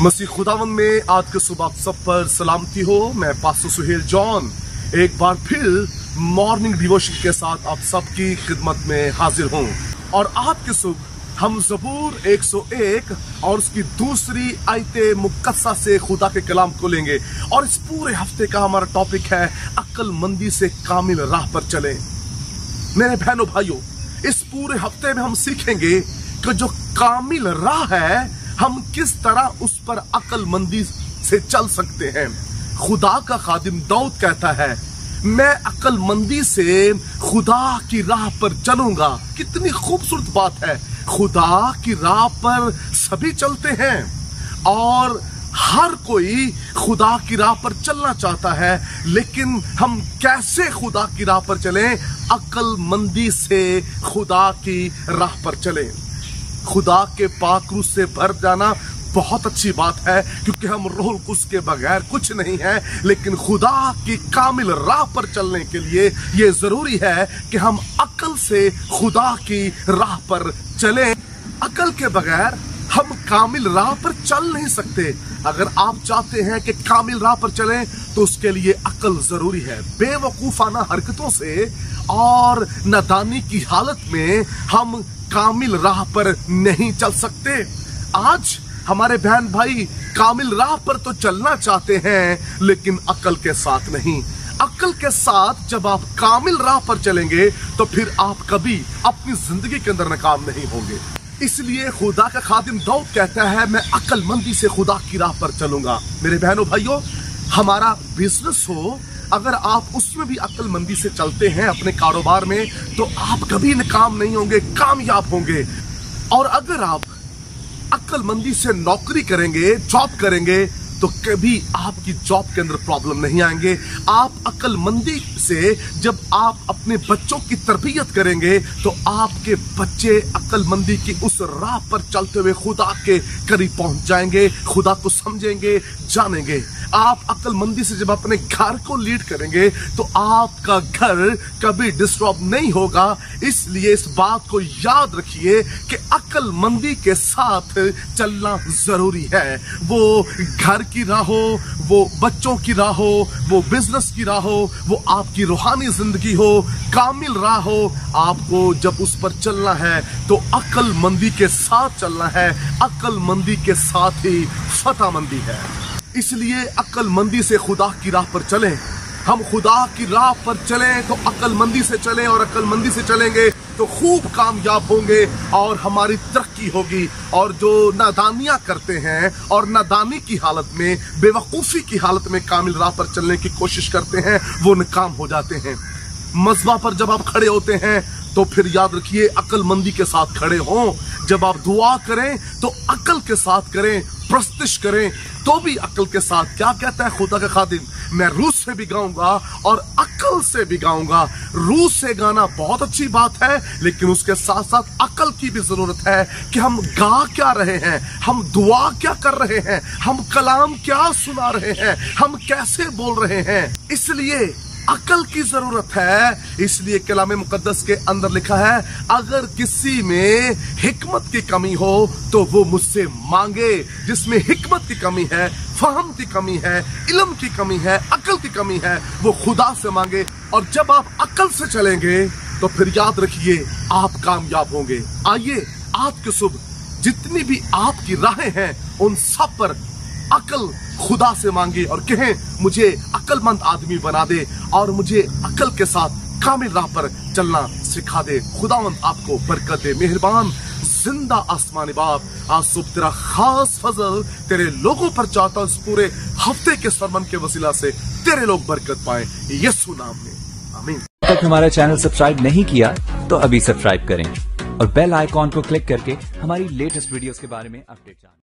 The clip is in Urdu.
مسیح خداون میں آج کے صبح آپ سب پر سلامتی ہو۔ میں پاسو سہیل جان ایک بار پھر مارننگ ڈیوشن کے ساتھ آپ سب کی خدمت میں حاضر ہوں۔ اور آج کے صبح ہم زبور ایک سو ایک اور اس کی دوسری آیت مقصہ سے خدا کے کلام کو لیں گے۔ اور اس پورے ہفتے کا ہمارا ٹاپک ہے عقل مندی سے کامل راہ پر چلیں۔ میرے بہنوں، بھائیوں، اس پورے ہفتے میں ہم سیکھیں گے کہ جو کامل راہ ہے ہم کس طرح اس پر عقل مندی سے چل سکتے ہیں؟ خدا کا خادم دعوت کہتا ہے، میں عقل مندی سے خدا کی راہ پر چلوں گا۔ کتنی خوبصورت بات ہے۔ خدا کی راہ پر سبھی چلتے ہیں۔ اور ہر کوئی خدا کی راہ پر چلنا چاہتا ہے، لیکن ہم کیسے خدا کی راہ پر چلیں؟ عقل مندی سے خدا کی راہ پر چلیں۔ خدا کے پاک روح سے بھر جانا بہت اچھی بات ہے، کیونکہ ہم روح القدس کے بغیر کچھ نہیں ہے لیکن خدا کی کامل راہ پر چلنے کے لیے یہ ضروری ہے کہ ہم عقل سے خدا کی راہ پر چلیں۔ عقل کے بغیر کامل راہ پر چل نہیں سکتے۔ اگر آپ چاہتے ہیں کہ کامل راہ پر چلیں، تو اس کے لیے عقل ضروری ہے۔ بے وقوفانہ حرکتوں سے اور نادانی کی حالت میں ہم کامل راہ پر نہیں چل سکتے۔ آج ہمارے بہن بھائی کامل راہ پر تو چلنا چاہتے ہیں، لیکن عقل کے ساتھ نہیں۔ عقل کے ساتھ جب آپ کامل راہ پر چلیں گے، تو پھر آپ کبھی اپنی زندگی کے اندر ناکام نہیں ہوں گے۔ اس لیے خدا کا خادم دعوت کہتا ہے، میں عقل مندی سے خدا کی راہ پر چلوں گا۔ میرے بہنوں، بھائیوں، ہمارا بزنس ہو، اگر آپ اس میں بھی عقل مندی سے چلتے ہیں اپنے کاروبار میں، تو آپ کبھی ناکام نہیں ہوں گے، کامیاب ہوں گے۔ اور اگر آپ عقل مندی سے نوکری کریں گے جاب کریں گے تو کبھی آپ کی جاب کے اندر پرابلم نہیں آئیں گے۔ آپ عقل مندی سے جب آپ اپنے بچوں کی تربیت کریں گے، تو آپ کے بچے عقل مندی کی اس راہ پر چلتے ہوئے خدا کے قریب پہنچ جائیں گے، خدا کو سمجھیں گے، جانیں گے۔ آپ عقل مندی سے جب اپنے گھر کو لیڈ کریں گے، تو آپ کا گھر کبھی ڈسٹرب نہیں ہوگا۔ اس لیے اس بات کو یاد رکھیے کہ عقل مندی کے ساتھ چلنا ضروری ہے۔ وہ گھر کی راہ ہو، وہ بچوں کی راہ ہو، وہ بزنس کی راہ ہو، وہ آپ کی روحانی زندگی ہو، کامل راہ ہو، آپ کو جب اس پر چلنا ہے تو عقل مندی کے ساتھ چلنا ہے، عقل مندی کے ساتھ ہی فتح مندی ہے۔ اس لیے عقل مندی سے خدا کی راہ پر چلیں۔ ہم خدا کی راہ پر چلیں تو عقل مندی سے چلیں اور عقل مندی سے چلیں گے۔ تو خوب کامیاب ہوں گے اور ہماری ترقی ہوگی اور جو نادانیاں کرتے ہیں اور نادانی کی حالت میں بے وقوفی کی حالت میں کامل راہ پر چلنے کی کوشش کرتے ہیں، وہ ناکام ہو جاتے ہیں۔ مذبح پر جب آپ کھڑے ہوتے ہیں، تو پھر یاد رکھیے، عقل مندی کے ساتھ کھڑے ہوں۔ جب آپ دعا کریں، تو عقل کے ساتھ کریں، پرستش کریں۔ تو بھی عقل کے ساتھ۔ کیا کہتا ہے خدا کا خادم؟ میں روس سے بھی گاؤں گا اور عقل سے بھی گاؤں گا۔ روح سے گانا بہت اچھی بات ہے، لیکن اس کے ساتھ ساتھ عقل کی بھی ضرورت ہے کہ ہم گا کیا رہے ہیں، ہم دعا کیا کر رہے ہیں، ہم کلام کیا سنا رہے ہیں، ہم کیسے بول رہے ہیں۔ اس لیے عقل کی ضرورت ہے، اس لیے کلام مقدس کے اندر لکھا ہے، اگر کسی میں حکمت کی کمی ہو تو وہ مجھ سے مانگے۔ جس میں حکمت کی کمی ہے، فہم کی کمی ہے، علم کی کمی ہے، عقل کی کمی ہے، وہ خدا سے مانگے۔ اور جب آپ عقل سے چلیں گے تو پھر یاد رکھیے، آپ کامیاب ہوں گے۔ آئیے آپ کے صبح جتنی بھی آپ کی راہیں ہیں، ان سب پر عقل خدا سے مانگے اور کہیں مجھے عقل مند آدمی بنا دے اور مجھے عقل کے ساتھ کامل راہ پر چلنا سکھا دے۔ خدا مند آپ کو برکت دے۔ مہربان، زندہ آسمان باپ آج صبح تیرا خاص فضل تیرے لوگوں پر چاہتا ہوں، اس پورے ہفتے کے سرمن کے وسیلہ سے تیرے لوگ برکت پائیں۔ یسو نام میں۔ آمین۔ تک ہمارا چینل سبسکرائب نہیں کیا، تو ابھی سبسکرائب کریں اور بیل آئیکن کو کلک کر کے ہماری لیٹسٹ ویڈیوز کے بارے میں اپڈیٹ جانے